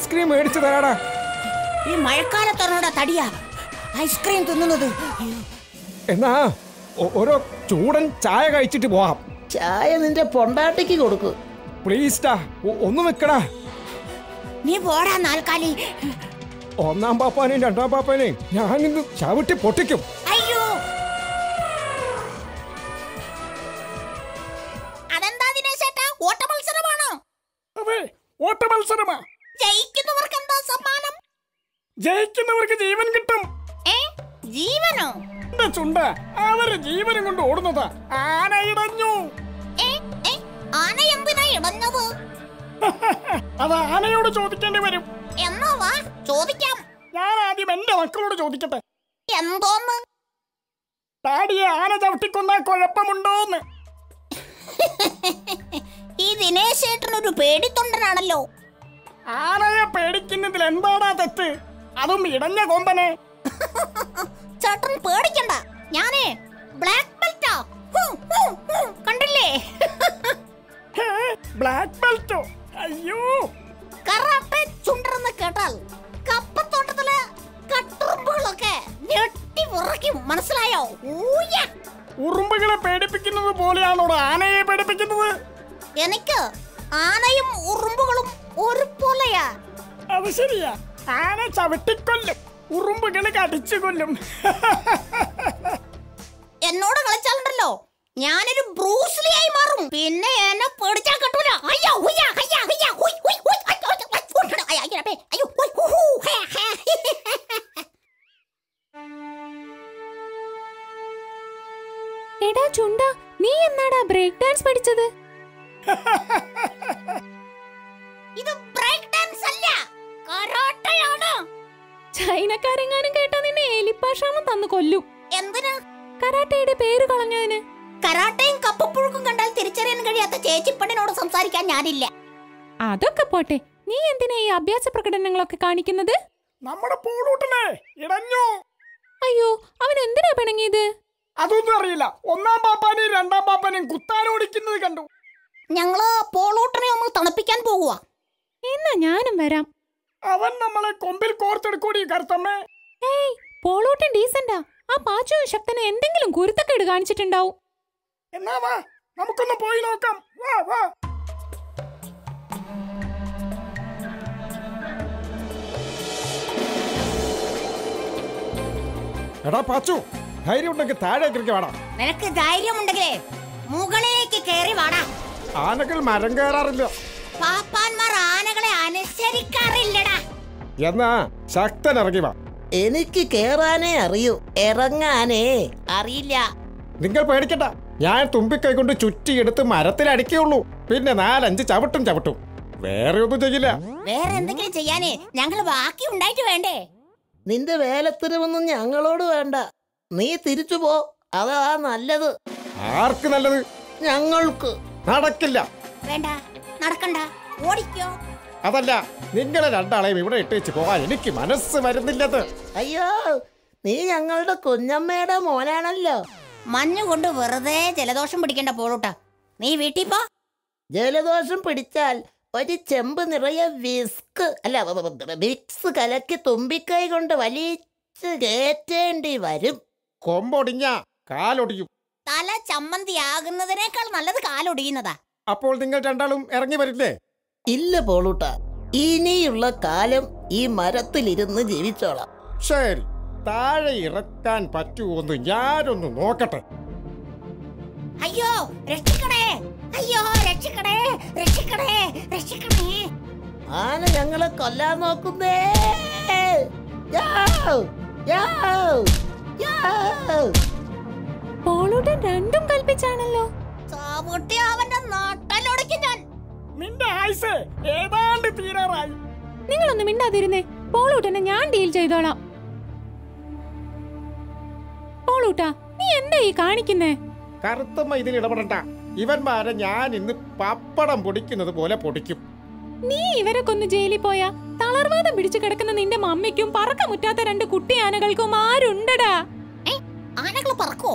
Ice cream മേടിച്ചു തരാടാ. ഈ മഴക്കാലത്തൊന്നോടാ തടിയാ. Ice cream തിന്നുന്നത്. എന്നാ ഓരോ ചൂടൻ ചായ കഴിച്ചിട്ട് പോവാം. ചായ നിന്റെ പൊണ്ടാട്ടിക്ക് കൊടുക്ക്. പ്ലീസ്ടാ ഒന്ന് വെക്കടാ നീ പോടാ നാൽക്കാലി. ഒന്നാം പാപ്പാനെയും രണ്ടാം പാപ്പാനെയും ഞാൻ ഇന്ന് ചവിട്ടി പൊട്ടിക്കും. അയ്യോ. അതെന്താ ദിനേശേട്ടാ? ഓട്ട മത്സരമാണോ അതെ ഓട്ട മത്സരമാ ജയിക്കുന്നവർക്ക് എന്താ സമ്മാനം? ജയിക്കുന്നവർക്ക് ജീവൻ കിട്ടും. ജീവനോ? ചുണ്ട അവർ ജീവനും കൊണ്ട് ഓടുന്നതാ ആന ഇടഞ്ഞു. ആന എന്തിനാ ഇടഞ്ഞത്? അത് ആനയോട് ചോദിക്കേണ്ടി വരും. എന്നാ വാ ചോദിക്കാം. ഞാൻ ആദ്യം എന്റെ മക്കളോട് ചോദിക്കട്ടെ. എന്തോന്ന്? ഡാഡിയെ ആന ചവിട്ടിക്കൊന്ന കുഴപ്പമുണ്ടോന്ന്. ഈ ദിനേശേട്ടൻ ഒരു പേടിത്തൊണ്ടനാണല്ലോ. ആനയെ പേടിക്കുന്നതിൽ എന്താടാ തെറ്റ്? അതും ഇടഞ്ഞ കൊമ്പനെ. ചേട്ടൻ പേടിക്കണ്ട കടിച്ചു എലിപ്പാഷാമം തന്നു കൊല്ലും. എന്തിനാ? കരാട്ടയുടെ പേര് കളഞ്ഞതിന്. കരാട്ടയും കപ്പപ്പുഴുക്കും കണ്ടാൽ തിരിച്ചറിയാൻ കഴിയാത്ത ചേച്ചിപ്പണ്ണിനോട് സംസാരിക്കാൻ ഞാനില്ല. അതൊക്കെ പോട്ടെ. നീ എന്തിനാ ഈ അഭ്യാസ പ്രകടനങ്ങളൊക്കെ കാണിക്കുന്നത്? നമ്മുടെ പൂളൂട്ടനെ ഇടഞ്ഞു. അയ്യോ അവൻ എന്തിനാ പിണങ്ങിയത്? അതൊന്നും അറിയില്ല. ഒന്നാം പാപ്പാനെയും രണ്ടാം പാപ്പാനെയും കുത്താനോടിക്കുന്നത് കണ്ടു. ഞങ്ങൾ പോളൂട്ടനെ ഒന്ന് തണുപ്പിക്കാൻ പോകുക എന്നാ ഞാനും വരാം. അവൻ നമ്മളെ കൊമ്പിൽ കോർത്തെടുക്കൂടി കറുത്തമ്മേ. ഏയ് പോളൂട്ടൻ ഡീസന്റാ ആ. പാച്ചുവും ശക്തന് എന്തെങ്കിലും കുരുത്തക്കേട് കാണിച്ചിട്ടുണ്ടാവും. എന്നാ വാ നമുക്കൊന്ന് പോയി നോക്കാം. വാ വാ. എടാ പാച്ചു ധൈര്യം ഉണ്ടെങ്കിൽ താഴേക്കിരിക്ക് വേണം നിനക്ക് ധൈര്യമുണ്ടെങ്കിലേ മുകളിലേക്ക് കയറി വാടാ. ആനകൾ മരം കയറാറില്ല. പാപ്പാന്മാർ ആനകളെ അനുസരിക്കാറില്ലടാ. എന്നാ ശക്തൻ ഇറങ്ങി വാ. എനിക്ക് കേറാനേ അറിയൂ. ഇറങ്ങാനേ. അറിയില്ല. നിങ്ങൾ പേടിക്കണ്ട. ഞാൻ തുമ്പിക്കൈ കൊണ്ട് ചുറ്റിയെടുത്ത് മരത്തിൽ അടിക്കുകയുള്ളൂ. പിന്നെ നാലഞ്ച് ചവിട്ടും ചവിട്ടും. വേറെ ഒന്നും ചെയ്യില്ല. വേറെ എന്തെങ്കിലും ചെയ്യാനേ. ഞങ്ങൾ ബാക്കി ഉണ്ടായിട്ട് വേണ്ടേ? നിന്റെ വേലത്തരമൊന്നും ഞങ്ങളോട് വേണ്ട. നീ തിരിച്ചു പോ. അതാ നല്ലത്. ആർക്ക് നല്ലത്? ഞങ്ങൾക്ക്. നടക്കില്ല. വേണ്ട. നടക്കണ്ട. ഓടിക്കോ. അതല്ല നിങ്ങളെ രണ്ടാളെയും ഇവിടെ ഇട്ടേച്ച് പോകാൻ എനിക്ക് മനസ്സ് വരുന്നില്ലത്. അയ്യോ നീ ഞങ്ങളുടെ കുഞ്ഞമ്മയുടെ മോനാണല്ലോ. മഞ്ഞ് കൊണ്ട് വെറുതെ ജലദോഷം പിടിക്കേണ്ട പോളൂട്ട. നീ വീട്ടിൽ പോ. ജലദോഷം പിടിച്ചാൽ ഒരു ചെമ്പ് നിറയെ വിസ്ക് അല്ല വിക്സ് കലക്കി തുമ്പിക്കൈ കൊണ്ട് വലിച്ച് കയറ്റേണ്ടി വരും. കൊമ്പൊടിഞ്ഞ കാലൊടിയും. തല ചമ്മന്തി ആകുന്നതിനേക്കാൾ നല്ലത് കാലൊടിയുന്നതാ. അപ്പോൾ നിങ്ങൾ രണ്ടാളും ഇറങ്ങി വരില്ലേ? ഇല്ല പോളൂട്ട. ഇനിയുള്ള കാലം ഈ മരത്തിലിരുന്ന് ജീവിച്ചോളാം. ശരി. താഴെ ഇറക്കാൻ പറ്റുമോന്ന് ഞാനൊന്ന് നോക്കട്ടെ. അയ്യോ രക്ഷിക്കണേ. അയ്യോ രക്ഷിക്കണേ രക്ഷിക്കണേ രക്ഷിക്കണേ. ആന ഞങ്ങളെ കൊല്ലാൻ നോക്കുന്നേ! പോളൂട്ടൻ രണ്ടും കൽപ്പിച്ചാണല്ലോ. അവന്റെ ഞാൻ നിന്റെ ആയുസ് ഏതാണ്ട് തീരാറായി. നിങ്ങളൊന്നും മിണ്ടാതിരുന്നേ. പോളൂട്ടനെ ഞാൻ ഡീൽ ചെയ്തോളാം. പോളൂട്ടാ നീ എന്താ ഈ കാണിക്കുന്നേ? കറുത്തമ്മ ഇതിൽ ഇടപെടണ്ട. ഇവന്മാരെ ഞാൻ ഇന്ന് പപ്പടം പൊടിക്കുന്നത് പോലെ പൊടിക്കും. നീ ഇവരെ കൊന്ന് ജയിലിൽ പോയാ? തളർവാദം പിടിച്ചു കിടക്കുന്ന നിന്റെ മമ്മിക്കും പറക്കമുറ്റാത്ത രണ്ട് കുട്ടി ആനകൾക്കും ആരുണ്ടടാ ആനകൾ പറക്കോ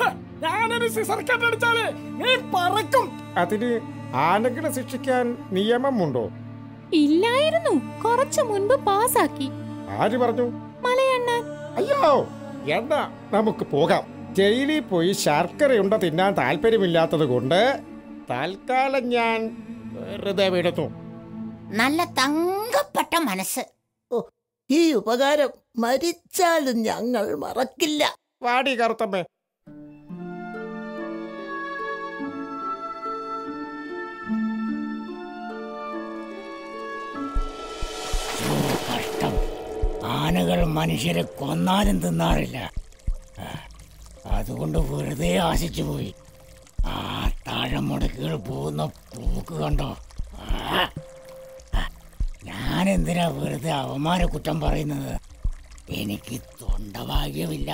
ഞാൻ ഞാനൊരു സിസർക്കട്ട് അടിച്ചാൽ നീ പറക്കും. അതിന് ആനകളെ ശിക്ഷിക്കാൻ നിയമമുണ്ടോ? ഇല്ലായിരുന്നു. കുറച്ചു മുൻപ് പാസാക്കി. ആര് പറഞ്ഞു? മലയണ്ണ അയ്യോ എന്നാ നമുക്ക് പോകാം. ജയിലിൽ പോയി ശർക്കരയുണ്ട തിന്നാൻ താല്പര്യമില്ലാത്തത് കൊണ്ട് തൽക്കാലം ഞാൻ വെറുതെ വിടുന്നു. നല്ല തങ്കപ്പെട്ട മനസ്സ്. ഓ ഈ ഉപകാരം മരിച്ചാലും ഞങ്ങൾ മറക്കില്ല. വാടി കറുത്തമ്മേ ആനകൾ മനുഷ്യരെ കൊന്നാലും തിന്നാറില്ല. അതുകൊണ്ട് വെറുതെ ആശിച്ചു പോയി. ആ താഴമുടക്കുകൾ പോകുന്ന പൂക്ക് കണ്ടോ? ഞാൻ എന്തിനാ വെറുതെ അവമാന കുറ്റം പറയുന്നത്? എനിക്ക് തൊണ്ടഭാഗ്യമില്ല.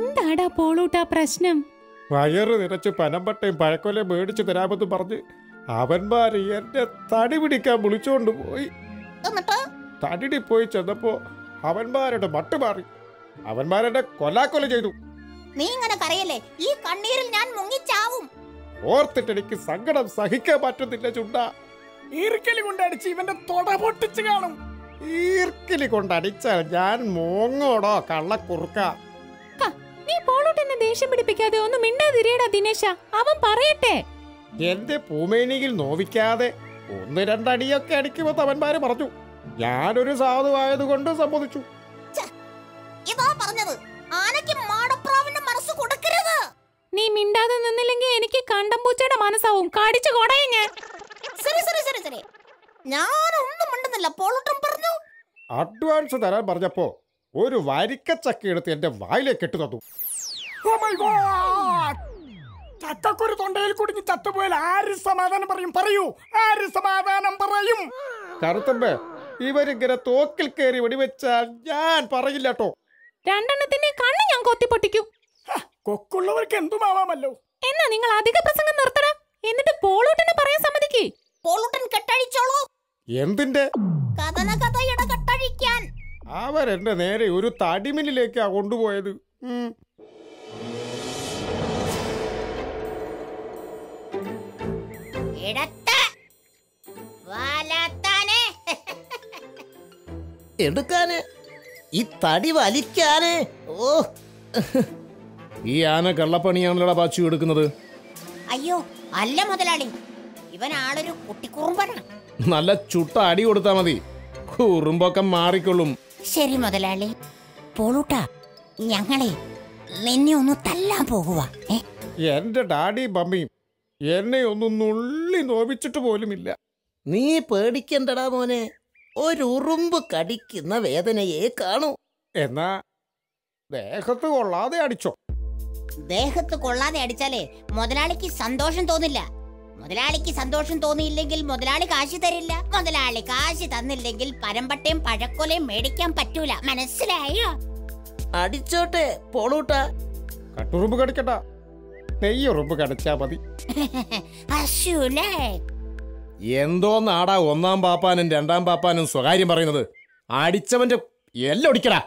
എന്താടാ പോളൂട്ടാ പ്രശ്നം? വയറ് നിറച്ച് പനമ്പട്ടയും പഴക്കൊലയും മേടിച്ചു തരാമെന്ന് പറഞ്ഞ് അവന്മാര് എന്നെ തടി പിടിക്കാൻ വിളിച്ചോണ്ട് പോയി. തടി തടിടി പോയി ചെന്നപ്പോ അവന്മാരുടെ മട്ട് മാറി. അവന്മാരെന്നെ കൊലാക്കൊല ചെയ്തു. നീ ഇങ്ങനെ പറയല്ലേ? ഈ കണ്ണീരിൽ ഞാൻ മുങ്ങിച്ചാവും. ഓർത്തിട്ടെനിക്ക് സങ്കടം സഹിക്കാൻ പറ്റുന്നില്ല ചുണ്ട. ഈർക്കലി കൊണ്ടടിച്ച് ഇവന്റെ തൊട പൊട്ടിച്ചു കാണും. ഈർക്കിലി കൊണ്ടടിച്ചാൽ ഞാൻ മോങ്ങോടോ കള്ളക്കുറുക്ക. നീ പോളൂട്ടെന്നെ ദേഷ്യം പിടിപ്പിക്കാതെ ഒന്ന് മിണ്ടാതിരിയടാ ദിനേശ. അവൻ പറയട്ടെ. എന്റെ പൂമേനിയിൽ നോവിക്കാതെ ഒന്ന് രണ്ടടിയൊക്കെ അടിക്കുമെന്ന് അവന്മാര് പറഞ്ഞു ഞാനൊരു സാധുവായതുകൊണ്ട് സമ്മതിച്ചു. ഇതാ പറഞ്ഞത്. ആനയ്ക്ക് മാടപ്രാവിന്റെ മനസ്സ് കൊടുക്കരുത്. നീ മിണ്ടാതെ നിന്നില്ലെങ്കിൽ എനിക്ക് കണ്ടംപൂച്ചയുടെ മനസ്സാവും. കടിച്ചു കൊടയും ഞാൻ. ശരി ശരി ശരി ശരി. ഞാനൊന്നും മിണ്ടുന്നില്ല. പോളൂട്ടം പറഞ്ഞു. അഡ്വാൻസ് തരാൻ പറഞ്ഞപ്പോ ഒരു വരിക്കച്ചക്ക എടുത്ത് എന്റെ വായിലേക്ക് ഇട്ടു തന്നു. ചക്കക്കൊരു God! ചക്കക്കുരു തൊണ്ടയിൽ കുടുങ്ങി ചത്തുപോയാൽ ആര് സമാധാനം പറയും? പറയൂ. ആര് സമാധാനം പറയും? കറുത്തമ്പേ ഇവരിങ്ങനെ തോക്കിൽ കയറി വെടിവെച്ചാൽ ഞാൻ പറയില്ല കേട്ടോ രണ്ടെണ്ണത്തിന്റെ കണ്ണ് ഞാൻ കൊത്തി പൊട്ടിക്കും കൊക്കുള്ളവർക്ക് എന്തുമാവാമല്ലോ? എന്നാ നിങ്ങൾ അധിക പ്രസംഗം നിർത്തട. എന്നിട്ട് പോളൂട്ടനെ പറയാൻ സമ്മതിക്കേ. പോളൂട്ടൻ കെട്ടഴിച്ചോളൂ. എന്തിന്റെ കഥന കഥയുടെ കെട്ടഴിക്കാൻ. അവരെന്റെ നേരെ ഒരു തടിമില്ലിലേക്കാ കൊണ്ടുപോയത്. എടുക്കാനെ? ഈ തടി വലിക്കാനെ? ഓ. ഈ ആന കള്ളപ്പണിയാണല്ലോ പാച്ചു എടുക്കുന്നത്. അയ്യോ അല്ല മുതലാളി. ഇവൻ ആളൊരു കുട്ടിക്കുറുമ്പനാ നല്ല ചുട്ട അടി കൊടുത്താ മതി. കുറുമ്പൊക്കെ മാറിക്കൊള്ളും. ശരി മുതലാളി. പോളൂട്ടാ ഞങ്ങളെ നിന്നെ ഒന്ന് തല്ലാൻ പോകുക എന്റെ ഡാഡി മമ്മിയും എന്നെ ഒന്നും നുള്ളി നോവിച്ചിട്ട് പോലുമില്ല. നീ പേടിക്കണ്ടടാ മോനെ. ഒരു ഉറുമ്പ് കടിക്കുന്ന വേദനയെ കാണൂ. എന്നാ ദേഹത്ത് കൊള്ളാതെ അടിച്ചോ. ദേഹത്ത് കൊള്ളാതെ അടിച്ചാലേ മുതലാളിക്ക് സന്തോഷം തോന്നില്ല. മുതലാളിക്ക് സന്തോഷം തോന്നിയില്ലെങ്കിൽ മുതലാളി കാശ് തരില്ല. മുതലാളി കാശ് തന്നില്ലെങ്കിൽ പരമ്പട്ടയും പഴക്കൊലയും മേടിക്കാൻ പറ്റൂല. മനസ്സിലായോ? അടിച്ചോട്ടെ പോളൂട്ടാ. കട്ടുറുമ്പ് കടിക്കണ്ട. നെയ്യുറുമ്പ് കടിച്ചാ മതി. അശൂലേ എന്തോ നാടാ ഒന്നാം പാപ്പാനും രണ്ടാം പാപ്പാനും സ്വകാര്യം പറയുന്നത്. അടിച്ചവന്റെ എല്ലാം ഒടിക്കടാ.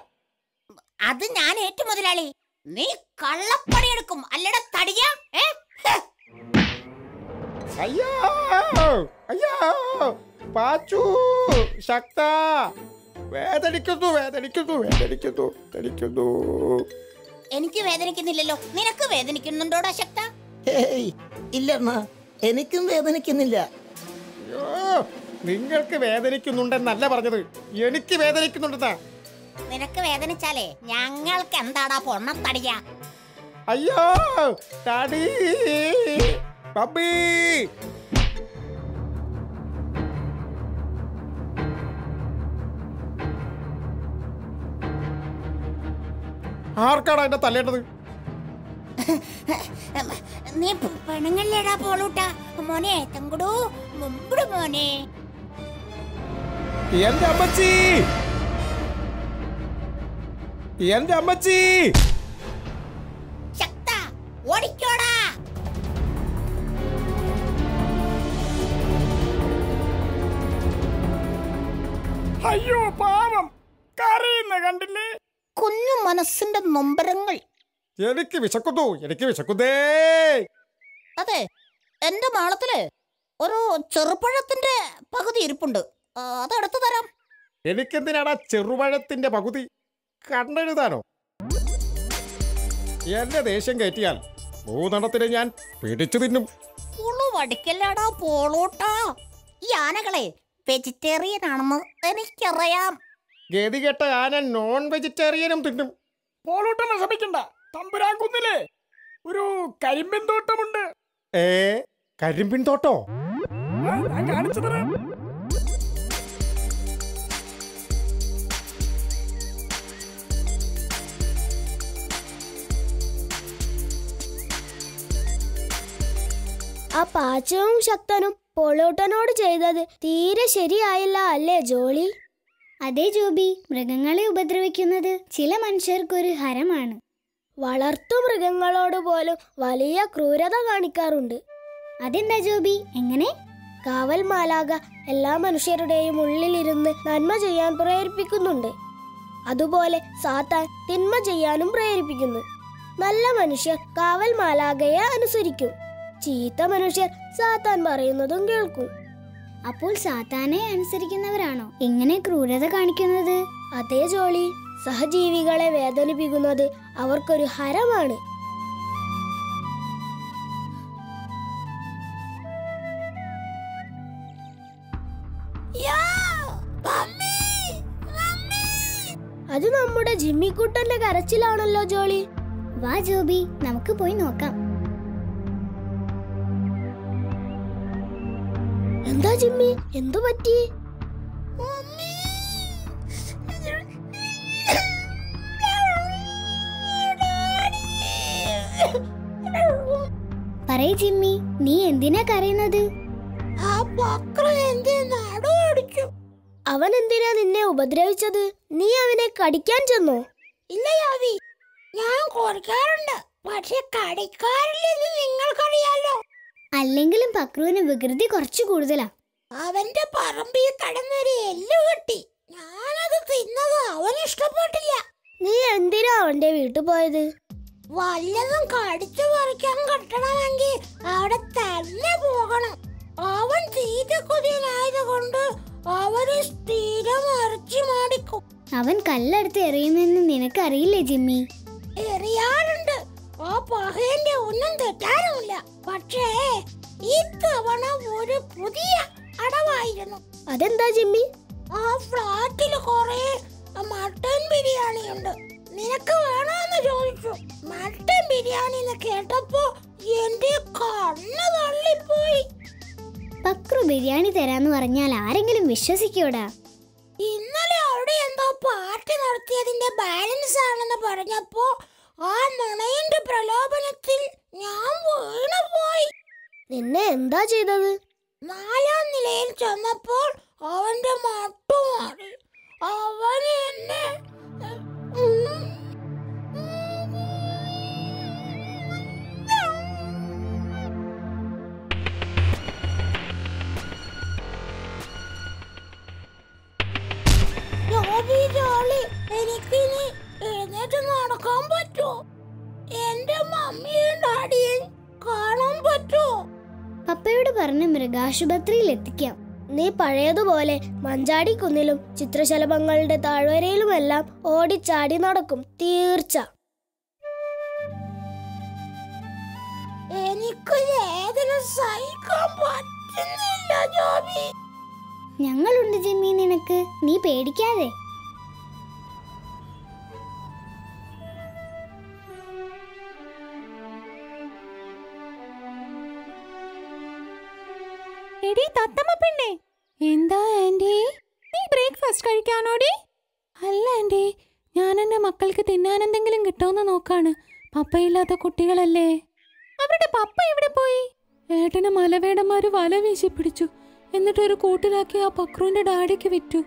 അത് ഞാൻ ഏറ്റു മുതലാളി. നീ കള്ളപ്പണിയെടുക്കും. അല്ലട തടിയ ഏ. അയ്യോ! അയ്യോ! പാച്ചു ശക്ത! വേദനിക്കുന്നു വേദനിക്കുന്നു വേദനിക്കുന്നു വേദനിക്കുന്നു. എനിക്ക് വേദനിക്കുന്നില്ലല്ലോ. നിനക്ക് വേദനിക്കുന്നുണ്ടോടാ ശക്ത? ഹേയ് ഇല്ലണ്ണ എനിക്കും വേദനിക്കുന്നില്ല. നിങ്ങൾക്ക് വേദനിക്കുന്നുണ്ടെന്നല്ല പറഞ്ഞത്. എനിക്ക് വേദനിക്കുന്നുണ്ടെന്നാ. നിനക്ക് വേദനിച്ചാലേ ഞങ്ങൾക്ക് എന്താടാ പൊണ്ണത്തടിയ? അയ്യോ ഡാഡി പപ്പി ആർക്കാണ് അതിന്റെ തല്ലേണ്ടത്? നീ പെണ്ണുങ്ങളിലേടാ പോളൂട്ട. മോനെ തങ്കുടു മുമ്പുടു മോനെ. എന്റെ അമ്മച്ചി. എന്റെ അമ്മച്ചി. ശക്ത ഓടിക്കോടാ. അയ്യോ പാവം. കരയുന്ന കണ്ടില്ലേ? കുഞ്ഞു മനസ്സിന്റെ നൊമ്പരങ്ങൾ. എനിക്ക് വിശക്കുന്നു എനിക്ക് വിശക്കുന്നേ. അതെ എന്റെ മാളത്തിൽ ഒരു ചെറുപഴത്തിന്റെ പകുതി ഇരിപ്പുണ്ട്. അതെടുത്തു തരാം. എനിക്കെന്തിനാടാ ചെറുപഴത്തിന്റെ പകുതി? കണ്ടെഴുതാനോ? എന്റെ ദേഷ്യം കയറ്റിയാൽ മൂന്നെണ്ണത്തിനെ ഞാൻ പിടിച്ചു തിന്നും. പുളു വടിക്കല്ലടാ പോളൂട്ടാ. ഈ ആനകളെ വെജിറ്റേറിയൻ ആണെന്ന് എനിക്കറിയാം. ഗതികെട്ട ആന നോൺ വെജിറ്റേറിയനും തിന്നും. പോളൂട്ടം വിഷമിക്കണ്ട തമ്പുരാൻ കുന്നില്ലേ ഒരു കരിമ്പിൻ തോട്ടമുണ്ട്. ഏ കരിമ്പിൻ തോട്ടോ? ഞാൻ കാണിച്ചു തരാം. ആ പാചകവും ശക്തനും പൊളോട്ടനോട് ചെയ്തത് തീരെ ശരിയായില്ല അല്ലേ ജോളി? അതെ ജോബി. മൃഗങ്ങളെ ഉപദ്രവിക്കുന്നത് ചില മനുഷ്യർക്കൊരു ഹരമാണ്. വളർത്തു മൃഗങ്ങളോട് പോലും വലിയ ക്രൂരത കാണിക്കാറുണ്ട്. അതെന്താ ജോബി? എങ്ങനെ? കാവൽ മാലാക എല്ലാ മനുഷ്യരുടെയും ഉള്ളിലിരുന്ന് നന്മ ചെയ്യാൻ പ്രേരിപ്പിക്കുന്നുണ്ട്. അതുപോലെ സാത്താൻ തിന്മ ചെയ്യാനും പ്രേരിപ്പിക്കുന്നു. നല്ല മനുഷ്യർ കാവൽ മാലാകയെ അനുസരിക്കും. ചീത്ത മനുഷ്യർ സാത്താൻ പറയുന്നതും കേൾക്കും. അപ്പോൾ സാത്താനെ അനുസരിക്കുന്നവരാണോ? എങ്ങനെ ക്രൂരത കാണിക്കുന്നത്? അതേ ജോളി സഹജീവികളെ വേദനിപ്പിക്കുന്നത് അവർക്കൊരു ഹരമാണ്. അത് നമ്മുടെ ജിമ്മിക്കുട്ടന്റെ കരച്ചിലാണല്ലോ ജോളി. വാ ജോബി നമുക്ക് പോയി നോക്കാം. എന്താ ജിമ്മി? എന്തു പറ്റി? പറയ ജിമ്മി നീ എന്തിനാ കരയുന്നത്? അവൻ എന്തിനാ നിന്നെ ഉപദ്രവിച്ചത്? നീ അവനെ കടിക്കാൻ ചെന്നോ? ഇല്ല യാവി ഞാൻ കൊടുക്കാറുണ്ട്. പക്ഷെ കടിക്കാറില്ലെന്ന് നിങ്ങൾക്കറിയാലോ. അല്ലെങ്കിലും പക്രുവിന് വികൃതി കുറച്ചു കൂടുതലാ. അവന്റെ പറമ്പിൽ കടന്നൊരു എല്ല് കിട്ടി. ഞാനത് തിന്നത് അവന് ഇഷ്ടപ്പെട്ടില്ല. നീ എന്തിനാ അവന്റെ വീട്ടിൽ പോയത്? വല്ലതും കടിച്ചു പറിക്കാൻ കിട്ടണമെങ്കിൽ അവിടെ തന്നെ പോകണം. അവൻ തീറ്റ കൊതിയനായത് കൊണ്ട് അവർ സ്ഥിരം ഇറച്ചി മാടിക്കും. അവൻ കല്ലെടുത്ത് എറിയുമെന്ന് നിനക്കറിയില്ലേ ജിമ്മി? എറിയാറുണ്ട്. ആ പഹയന്റെ ഒന്നും തെറ്റാനുമില്ല പക്ഷേ ഇത്തവണ ഒരു പുതിയ അടവായിരുന്നു. അതെന്താ ജിമ്മി? ആ ഫ്ലാറ്റിൽ കുറെ മട്ടൻ ബിരിയാണി ഉണ്ട് നിനക്ക് വേണോന്ന് ചോദിച്ചു. മട്ടൻ ബിരിയാണി എന്ന് കേട്ടപ്പോ എന്റെ കണ്ണ് തള്ളിപ്പോയി. പക്രു ബിരിയാണി തരാന്ന് പറഞ്ഞാൽ ആരെങ്കിലും വിശ്വസിക്കൂടാ. ഇന്നലെ അവിടെ എന്തോ പാർട്ടി നടത്തിയതിന്റെ ബാലൻസ് ആണെന്ന് പറഞ്ഞപ്പോ ആ നുണയന്റെ പ്രലോഭനത്തിൽ ഞാൻ വീണുപോയി. നിന്നെ എന്താ ചെയ്തത്? നാലാം നിലയിൽ ചെന്നപ്പോൾ അവന്റെ മട്ടു മാറി. അവൻ എന്നെ എനിക്ക് എനിക്കിനി എഴുന്നേറ്റ് നടക്കാൻ എന്റെ മമ്മിയും ഡാഡിയും കാണാൻ പറ്റുമോ പപ്പയോട് പറഞ്ഞ് മൃഗാശുപത്രിയിൽ എത്തിക്കാം. നീ പഴയതുപോലെ മഞ്ചാടി കുന്നിലും ചിത്രശലഭങ്ങളുടെ താഴ്വരയിലുമെല്ലാം ഓടിച്ചാടി നടക്കും. തീർച്ച. എനിക്ക് വേദന സഹിക്കാൻ പറ്റുന്നില്ല ജോബി. ഞങ്ങളുണ്ട് ജിമ്മി നിനക്ക്. നീ പേടിക്കാതെ. എന്താ ആന്റി? നീ ബ്രേക്ക്ഫാസ്റ്റ് കഴിക്കാനോടി? അല്ല ആന്റി. ഞാൻ എന്റെ മക്കൾക്ക് തിന്നാൻ എന്തെങ്കിലും കിട്ടുമെന്ന് നോക്കാണ്. പപ്പയില്ലാത്ത കുട്ടികളല്ലേ? അവരുടെ പപ്പ എവിടെ പോയി? ഏട്ടന് മലവേടന്മാര് വല വീശി പിടിച്ചു. എന്നിട്ട് ഒരു കൂട്ടിലാക്കി ആ പക്രുവിന്റെ ഡാഡിക്ക് വിറ്റു.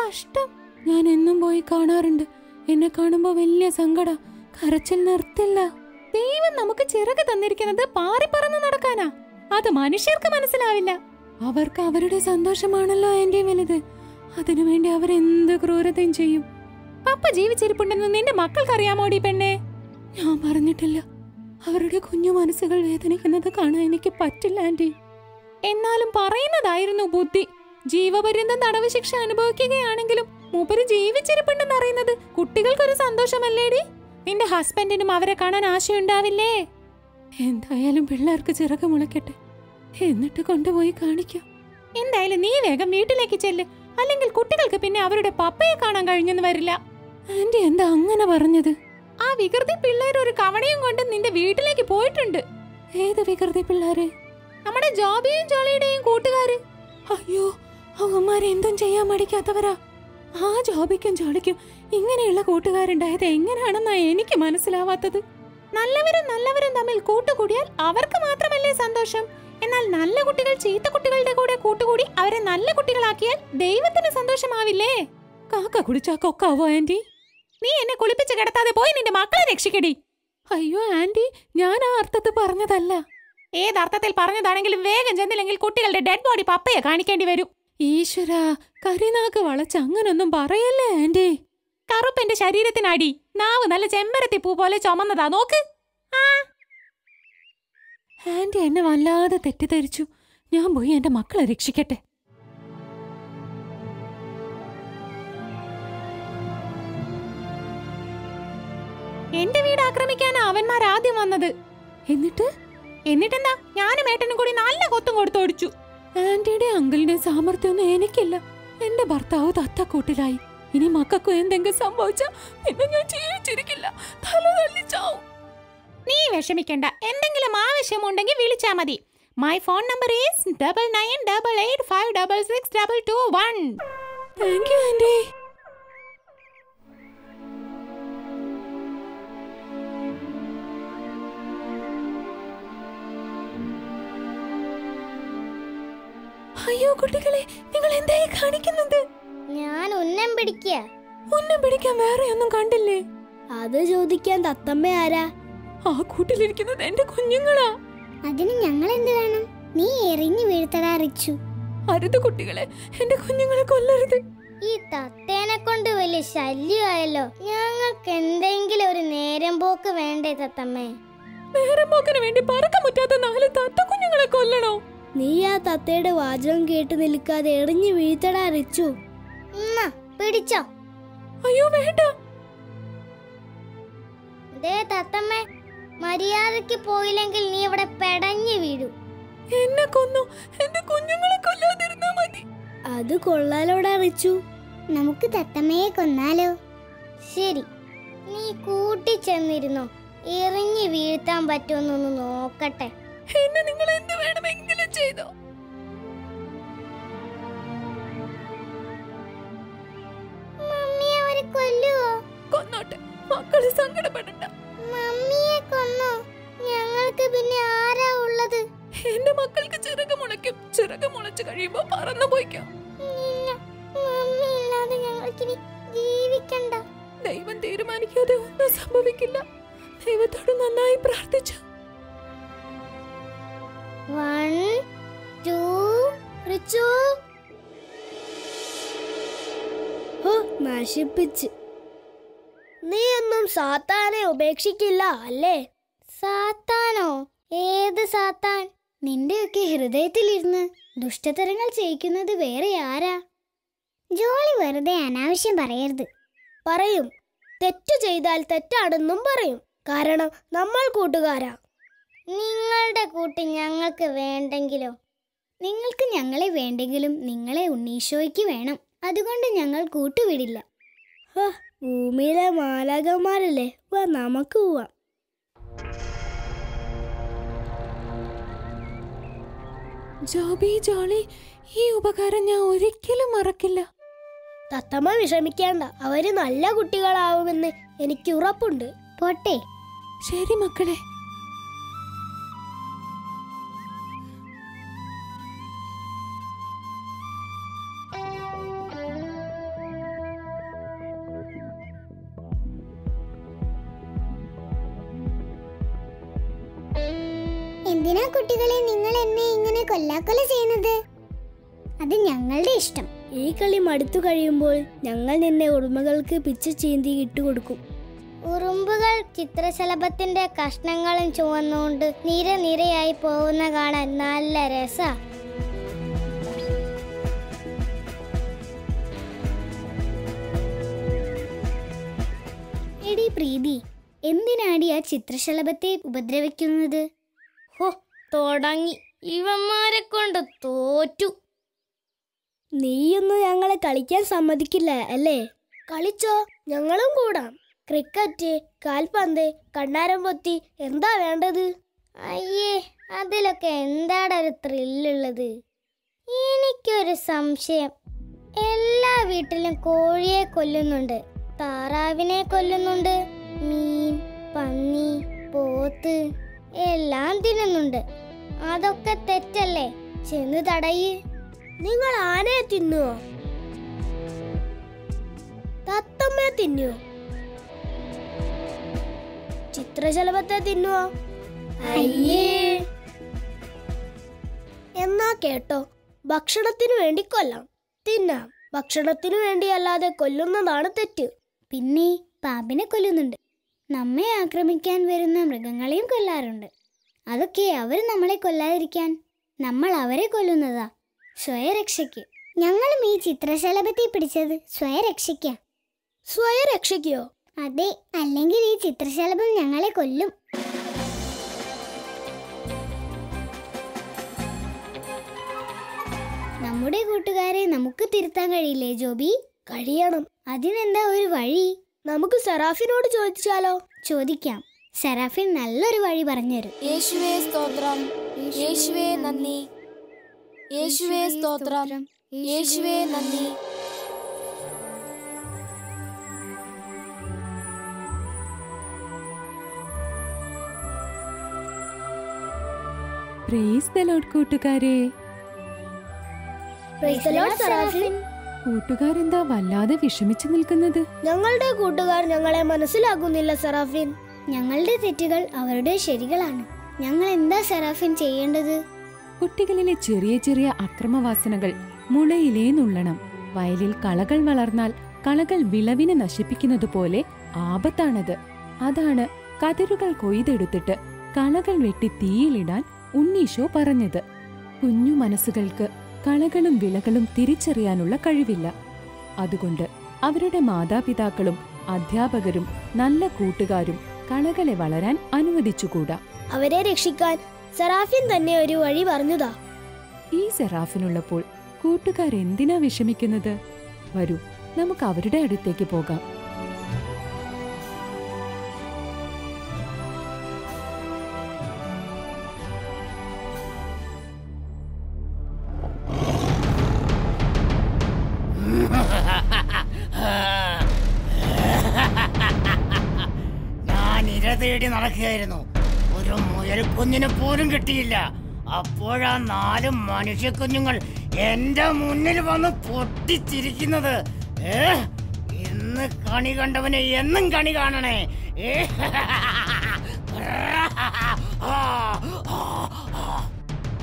കഷ്ടം. ഞാൻ എന്നും പോയി കാണാറുണ്ട്. എന്നെ കാണുമ്പോൾ വലിയ സങ്കട. കരച്ചിൽ നിർത്തില്ല. ദൈവം നമുക്ക് ചിറക് തന്നിരിക്കുന്നത് പാറിപ്പറന്ന് നടക്കാനാ. അത് മനുഷ്യർക്ക് മനസ്സിലാവില്ല. അവർക്ക് അവരുടെ സന്തോഷമാണല്ലോ എന്റെ വലുത്. അതിനുവേണ്ടി അവർ അവരെന്ത് ക്രൂരതയും ചെയ്യും. പപ്പ ജീവിച്ചിരിപ്പുണ്ടെന്ന് നിന്റെ മക്കൾക്ക് അറിയാമോടി പെണ്ണെ? ഞാൻ പറഞ്ഞിട്ടില്ല. അവരുടെ കുഞ്ഞു മനസ്സുകൾ വേദനിക്കുന്നത് കാണാൻ എനിക്ക് പറ്റില്ല ആന്റി എന്നാലും പറയുന്നതായിരുന്നു ബുദ്ധി. ജീവപര്യന്തം തടവ് ശിക്ഷ അനുഭവിക്കുകയാണെങ്കിലും മൂപ്പര് ജീവിച്ചിരിപ്പുണ്ടെന്ന് അറിയുന്നത് കുട്ടികൾക്കൊരു സന്തോഷമല്ലേടി നിന്റെ ഹസ്ബൻഡിനും അവരെ കാണാൻ ആശയുണ്ടാവില്ലേ? എന്തായാലും പിള്ളേർക്ക് ചിറക് മുളയ്ക്കട്ടെ. എന്നിട്ട് കൊണ്ടുപോയി കാണിക്കാം. എന്തായാലും നീ വേഗം വീട്ടിലേക്ക് ചെല്ല്. അല്ലെങ്കിൽ കുട്ടികൾക്ക് പിന്നെ അവരുടെ പപ്പയെ കാണാൻ കഴിഞ്ഞെന്ന് വരില്ല. ആന്റി എന്താ അങ്ങനെ പറഞ്ഞത്? ആ വികൃതി പിള്ളേർ ഒരു കവണയും കൊണ്ട് നിന്റെ വീട്ടിലേക്ക് പോയിട്ടുണ്ട്. ഏത് വികൃതി പിള്ളേര്? നമ്മുടെ ജോബിയും ജോളിയുടെയും കൂട്ടുകാര്. അയ്യോ അവന്മാരെ എന്തും ചെയ്യാൻ മടിക്കാത്തവരാ. ആ ജോബിക്കും ജോളിക്കും ഇങ്ങനെയുള്ള കൂട്ടുകാരുണ്ടായത് എങ്ങനെയാണെന്നാ എനിക്ക് മനസ്സിലാവാത്തത്. നല്ലവരും നല്ലവരും തമ്മിൽ കൂട്ടുകൂടിയാൽ അവർക്ക് മാത്രമല്ലേ സന്തോഷം. എന്നാൽ നല്ല കുട്ടികൾ ചീത്ത കുട്ടികളുടെ കൂടെ കൂട്ടുകൂടി അവരെ നല്ല കുട്ടികളാക്കിയാൽ ദൈവത്തിന് സന്തോഷമാവില്ലേ? കാക്ക കുടിച്ചാ കൊക്കാവോ ആന്റി? നീ എന്നെ കുളിപ്പിച്ച് കിടത്താതെ പോയി നിന്റെ മക്കളെ രക്ഷിക്കടി. അയ്യോ ആന്റി ഞാൻ ആ അർത്ഥത്തിൽ പറഞ്ഞതല്ല. ഏതർത്ഥത്തിൽ പറഞ്ഞതാണെങ്കിലും വേഗം ചെന്നില്ലെങ്കിൽ കുട്ടികളുടെ ഡെഡ് ബോഡി പപ്പയെ കാണിക്കേണ്ടി വരും. ഈശ്വര കരിനാക്ക് വളച്ച് അങ്ങനൊന്നും പറയല്ലേ ആന്റി? കറുപ്പെന്റെ ശരീരത്തിനടി നാവ് നല്ല ചെമ്പരത്തി പൂ പോലെ ചുമന്നതാ നോക്ക്. ആ. ആന്റി എന്നെ വല്ലാതെ തെറ്റിദ്ധരിച്ചു. ഞാൻ പോയി എന്റെ മക്കളെ രക്ഷിക്കട്ടെ. എന്റെ വീട് ആക്രമിക്കാൻ അവന്മാർ ആദ്യം വന്നത്. എന്നിട്ട്? എന്നിട്ടെന്താ? ഞാനും ഏട്ടനും കൂടി നല്ല കൊത്തും കൊടുത്തോടിച്ചു ആന്റിയുടെ അങ്കിളിന്റെ സാമർത്ഥ്യമൊന്നും എനിക്കില്ല. എന്റെ ഭർത്താവ് തത്തക്കൂട്ടിലായി. ഇനി മക്കൾക്കും എന്തെങ്കിലും സംഭവിച്ചാൽ പിന്നെ ഞാൻ ജീവിച്ചിരിക്കില്ല. തല നീ വിഷമിക്കണ്ട. എന്തെങ്കിലും ആവശ്യം ഉണ്ടെങ്കിൽ വിളിച്ചാൽ മതി. My phone number is double nine double eight five double six double two one thank you aunty അയ്യോ കുട്ടികളെ നിങ്ങൾ എന്തായി കാണിക്കുന്നത്? ഞാൻ ഉന്നം പിടിക്കുക ഉന്നം പിടിക്കാൻ വേറെ ഒന്നും കണ്ടില്ലേ? അത് ചോദിക്കാൻ തത്തമ്മ ആരാ? ആ കൂട്ടിലിരിക്കുന്നത് എന്റെ കുഞ്ഞുങ്ങളാ. അതിന് ഞങ്ങൾ എന്ത് വേണം? നീ എറിഞ്ഞു വീഴ്ത്തടാ റിച്ചു. അരുത് കുട്ടികളെ എന്റെ കുഞ്ഞുങ്ങളെ കൊല്ലരുത്. ഈ തത്തേനെ കൊണ്ട് വലിയ ശല്യമായല്ലോ. ഞങ്ങൾക്ക് എന്തെങ്കിലും ഒരു നേരം പോക്ക് വേണ്ടേ തത്തമ്മേ? നേരം പോക്കിന് വേണ്ടി പറക്കമുറ്റാത്ത നാല് തത്ത കുഞ്ഞുങ്ങളെ കൊല്ലണോ? നീ ആ തത്തയുടെ വാചകം കേട്ട് നിൽക്കാതെ എറിഞ്ഞു വീഴ്ത്തടാ റിച്ചു. പിടിച്ചോ. അയ്യോ വേണ്ട. ദേ തത്തമ്മേ മര്യാദയ്ക്ക് പോയില്ലെങ്കിൽ നീ ഇവിടെ പെടഞ്ഞു വീഴും. എന്നെ കൊന്നു. എന്റെ കുഞ്ഞുങ്ങളെ കൊല്ലാതിരുന്നാ മതി. അത് കൊള്ളാലോടാ റിച്ചു. നമുക്ക് തത്തമ്മയെ കൊന്നാലോ? ശരി. നീ കൂട്ടി ചെന്നിരുന്നോ എറിഞ്ഞു വീഴ്ത്താൻ പറ്റുമെന്നൊന്ന് നോക്കട്ടെ. എന്നെ നിങ്ങൾ എന്ത് വേണമെങ്കിലും ചെയ്തോ? മമ്മി അവരെ കൊല്ലുവോ? കൊന്നോട്ടെ. മക്കൾ സങ്കടപ്പെടണ്ട. മമ്മിയെ കൊന്നു? ഞങ്ങൾക്ക് പിന്നെ ആരാ ഉള്ളത്? എന്റെ മക്കൾക്ക് ചിറക് മുളയ്ക്കും. ചിറക് മുളച്ചു കഴിയുമ്പോ പറന്നു പോയിക്കാം. ജീവിക്കണ്ട. ദൈവം തീരുമാനിക്കാതെ ഒന്നും സംഭവിക്കില്ല. ദൈവത്തോട് നന്നായി പ്രാർത്ഥിച്ചു. വൺ ടു റിച്ചു നശിപ്പിച്ച്. നീ ഒന്നും സാത്താനെ ഉപേക്ഷിക്കില്ല അല്ലേ? സാത്താനോ? ഏത് സാത്താൻ? നിന്റെയൊക്കെ ഹൃദയത്തിലിരുന്ന് ദുഷ്ടതരങ്ങൾ ചെയ്യിക്കുന്നത് വേറെ ആരാ? ജോളി വെറുതെ അനാവശ്യം പറയരുത്. പറയും. തെറ്റ് ചെയ്താൽ തെറ്റാണെന്നും പറയും. കാരണം നമ്മൾ കൂട്ടുകാരാ. നിങ്ങളുടെ കൂട്ട് ഞങ്ങൾക്ക് വേണ്ടെങ്കിലോ? നിങ്ങൾക്ക് ഞങ്ങളെ വേണ്ടെങ്കിലും നിങ്ങളെ ഉണ്ണീശോയ്ക്ക് വേണം. അതുകൊണ്ട് ഞങ്ങൾ കൂട്ടുവിടില്ല. ഹ, ഭൂമിയിലെ മാലാകന്മാരല്ലേ വാ നമുക്ക് പോവാം. ജോബി ജോളി ഈ ഉപകാരം ഞാൻ ഒരിക്കലും മറക്കില്ല. തത്തമ്മ വിഷമിക്കേണ്ട. അവർ നല്ല കുട്ടികളാവുമെന്ന് എനിക്ക് ഉറപ്പുണ്ട്. പോട്ടെ. ശരി മക്കളെ. കുട്ടികളെ നിങ്ങൾ എന്നെ ഇങ്ങനെ കൊല്ലാക്കൊല ചെയ്യുന്നത്? അത് ഞങ്ങളുടെ ഇഷ്ടം. ഈ കളി മടുത്തു കഴിയുമ്പോൾ ഞങ്ങൾ നിന്നെ ഉറുമകൾക്ക് പിച്ച ചീന്തി ഇട്ടുകൊടുക്കും ഉറുമ്പുകൾ ചിത്രശലഭത്തിന്റെ കഷ്ണങ്ങളും ചുവന്നുകൊണ്ട് നിര നിരയായി പോകുന്ന കാണാൻ നല്ല രസ. എടി പ്രീതി എന്തിനാടി ആ ചിത്രശലഭത്തെ ഉപദ്രവിക്കുന്നത്? ഹോ തുടങ്ങി. ഇവന്മാരെ കൊണ്ട് തോറ്റു. നീയൊന്നും ഞങ്ങളെ കളിക്കാൻ സമ്മതിക്കില്ല അല്ലേ? കളിച്ചോ? ഞങ്ങളും കൂടാം. ക്രിക്കറ്റ് കാൽപന്ത് കണ്ണാരം പൊത്തി എന്താ വേണ്ടത്? അയ്യേ അതിലൊക്കെ എന്താണ് ത്രില്ലുള്ളത്? എനിക്കൊരു സംശയം. എല്ലാ വീട്ടിലും കോഴിയെ കൊല്ലുന്നുണ്ട്. താറാവിനെ കൊല്ലുന്നുണ്ട്. മീൻ പന്നി പോത്ത്. എല്ലാം തിന്നുന്നുണ്ട്. അതൊക്കെ തെറ്റല്ലേ? ചെന്ന് തടയി. നിങ്ങൾ ആനയെ തിന്നുവോ? തത്തമ്മയെ തിന്നുവോ? ചിത്രശലഭത്തെ തിന്നുവോ? അയ്യേ. എന്നാ കേട്ടോ ഭക്ഷണത്തിനു വേണ്ടി കൊല്ലാം. തിന്നാം. ഭക്ഷണത്തിനു വേണ്ടിയല്ലാതെ കൊല്ലുന്നതാണ് തെറ്റ്. പിന്നെ പാമ്പിനെ കൊല്ലുന്നുണ്ട്. നമ്മെ ആക്രമിക്കാൻ വരുന്ന മൃഗങ്ങളെയും കൊല്ലാറുണ്ട്. അതൊക്കെ അവർ നമ്മളെ കൊല്ലാതിരിക്കാൻ നമ്മൾ അവരെ കൊല്ലുന്നതാ. സ്വയരക്ഷയ്ക്ക്. ഞങ്ങളും ഈ ചിത്രശലഭത്തെ പിടിച്ചത് സ്വയരക്ഷയ്ക്കാ. സ്വയരക്ഷയ്ക്കോ? അതെ അല്ലെങ്കിൽ ഈ ചിത്രശലഭം ഞങ്ങളെ കൊല്ലും. നമ്മുടെ കൂട്ടുകാരെ നമുക്ക് തിരുത്താൻ കഴിയില്ലേ ജോബി? കഴിയണം. അതിനെന്താ ഒരു വഴി? നമുക്ക് സെറാഫിനോട് ചോദിച്ചാലോ? ചോദിക്കാം. സെറാഫിൻ നല്ലൊരു വഴി പറഞ്ഞുതരും. യേശുവേ സ്തോത്രം. യേശുവേ നന്ദി. യേശുവേ സ്തോത്രം. യേശുവേ നന്ദി. പ്രൈസ് ദ ലോഡ് കൂട്ടുകാരെ. Praise the lord Seraphin. കൂട്ടുകാരെന്താ വല്ലാതെ വിഷമിച്ചു നിൽക്കുന്നത്? ഞങ്ങളുടെ കൂട്ടുകാർ ഞങ്ങളെ മനസ്സിലാക്കുന്നില്ല സെറാഫിൻ. ഞങ്ങളുടെ തെറ്റുകൾ അവരുടെ ശരികളാണ്. ഞങ്ങൾ എന്താ സെറാഫിൻ ചെയ്യേണ്ടത്? കുട്ടികളിലെ ചെറിയ ചെറിയ അക്രമവാസനകൾ മുളയിലേ നുള്ളണം. വയലിൽ കളകൾ വളർന്നാൽ കളകൾ വിളവിനെ നശിപ്പിക്കുന്നത് പോലെ ആപത്താണത്. അതാണ് കതിരുകൾ കൊയ്തെടുത്തിട്ട് കളകൾ വെട്ടി തീയിലിടാൻ ഉണ്ണീഷോ പറഞ്ഞത്. കുഞ്ഞു മനസ്സുകൾക്ക് കളകളും വിളകളും തിരിച്ചറിയാനുള്ള കഴിവില്ല. അതുകൊണ്ട് അവരുടെ മാതാപിതാക്കളും അധ്യാപകരും നല്ല കൂട്ടുകാരും കളകളെ വളരാൻ അനുവദിച്ചുകൂടാ. അവരെ രക്ഷിക്കാൻ സെറാഫിൻ തന്നെ ഒരു വഴി പറഞ്ഞുതാ. ഈ സെറാഫിനുള്ളപ്പോൾ കൂട്ടുകാരെന്തിനാ വിഷമിക്കുന്നത്? വരൂ നമുക്ക് അവരുടെ അടുത്തേക്ക് പോകാം. നോക്കിയായിരുന്നു ഒരു മുയൽക്കുഞ്ഞിന് പോലും കിട്ടിയില്ല. അപ്പോഴാ നാല് മനുഷ്യക്കുഞ്ഞുങ്ങൾ എന്റെ മുന്നിൽ വന്ന് പൊട്ടിച്ചിരിക്കുന്നത്. ഏ? ഇന്ന് കണി കണ്ടവനെ എന്നും കണി കാണണേ.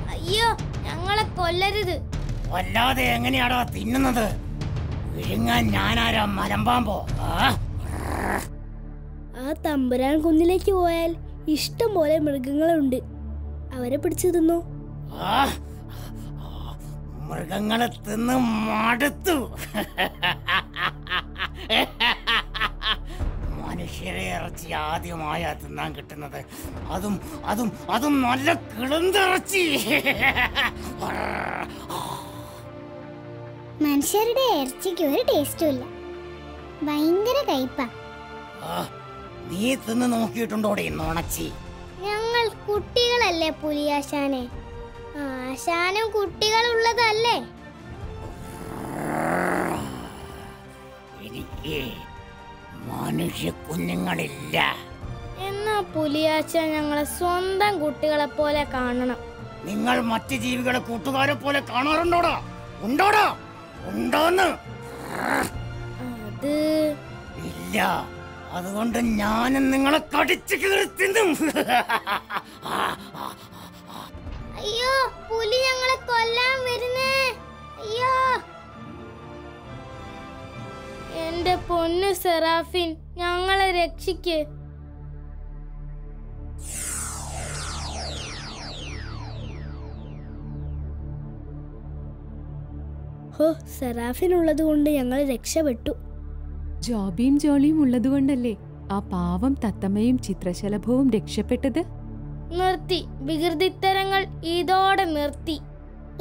അയ്യോ ഞങ്ങളെ കൊല്ലരുത്. കൊല്ലാതെ എങ്ങനെയാടോ തിന്നുന്നത്? വിഴുങ്ങാൻ ഞാനാരാ മലമ്പാമ്പോ? ആ? ആ തമ്പുരാൻ കുന്നിലേക്ക് പോയാൽ ഇഷ്ടം പോലെ മൃഗങ്ങളുണ്ട്. അവരെ പിടിച്ചു തിന്നു. മൃഗങ്ങളെ തിന്ന് മടുത്തു. മനുഷ്യരെ ഇറച്ചി ആദ്യമായാ തിന്നാൻ കിട്ടുന്നത്. അതും അതും അതും നല്ല കിളുന്തിറച്ചി മനുഷ്യരുടെ ഇറച്ചിക്ക് ഒരു ടേസ്റ്റും ഇല്ല. ഭയങ്കര കയ്പാ. നീ തിന്ന് നോക്കിയിട്ടുണ്ടോടെ നുണച്ചി ഞങ്ങൾ കുട്ടികളല്ലേ പുലിയാശാനെ? ആശാനും കുട്ടികളുള്ളതല്ലേ? എനിക്ക് മനുഷ്യ കുഞ്ഞുങ്ങളില്ല. എന്നാ പുലിയാച്ച ഞങ്ങളെ സ്വന്തം കുട്ടികളെ പോലെ കാണണം. നിങ്ങൾ മറ്റു ജീവികളെ കൂട്ടുകാരെ പോലെ കാണാറുണ്ടോടാ? ഉണ്ടോടാ? ഉണ്ടോന്ന്? ഇല്ല. അതുകൊണ്ട് ഞാനും നിങ്ങളെ കടിച്ചു കയറി തിന്നും അയ്യോ പുലി ഞങ്ങളെ കൊല്ലാൻ വരുന്നേ. അയ്യോ. എന്റെ പൊന്ന് സെറാഫിൻ ഞങ്ങളെ രക്ഷിക്ക്. ഹോ സെറാഫിനുള്ളത് കൊണ്ട് ഞങ്ങൾ രക്ഷപ്പെട്ടു. ജോബിയും ജോളിയും ഉള്ളതുകൊണ്ടല്ലേ ആ പാവം തത്തമ്മയും ചിത്രശലഭവും രക്ഷപ്പെട്ടത്? നിർത്തി. വികൃതിത്തരങ്ങൾ ഇതോടെ നിർത്തി.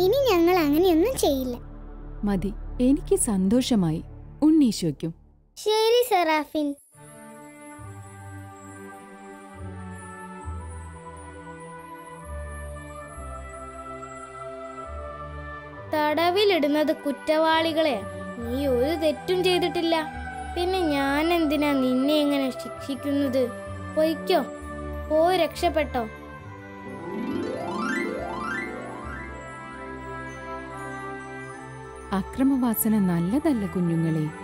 ഇനി ഞങ്ങൾ അങ്ങനെയൊന്നും ചെയ്യില്ല. മതി. എനിക്ക് സന്തോഷമായി. ഉണ്ണീശോയ്ക്കും. ശരി സെറാഫിൻ. തടവിലിടുന്നത് കുറ്റവാളികളെ. നീ ഒരു തെറ്റും ചെയ്തിട്ടില്ല. പിന്നെ ഞാൻ എന്തിനാ നിന്നെ ഇങ്ങനെ ശിക്ഷിക്കുന്നത്? പൊയ്ക്കോ. പോ രക്ഷപ്പെട്ടോ. അക്രമവാസന നല്ലതല്ല കുഞ്ഞുങ്ങളെ.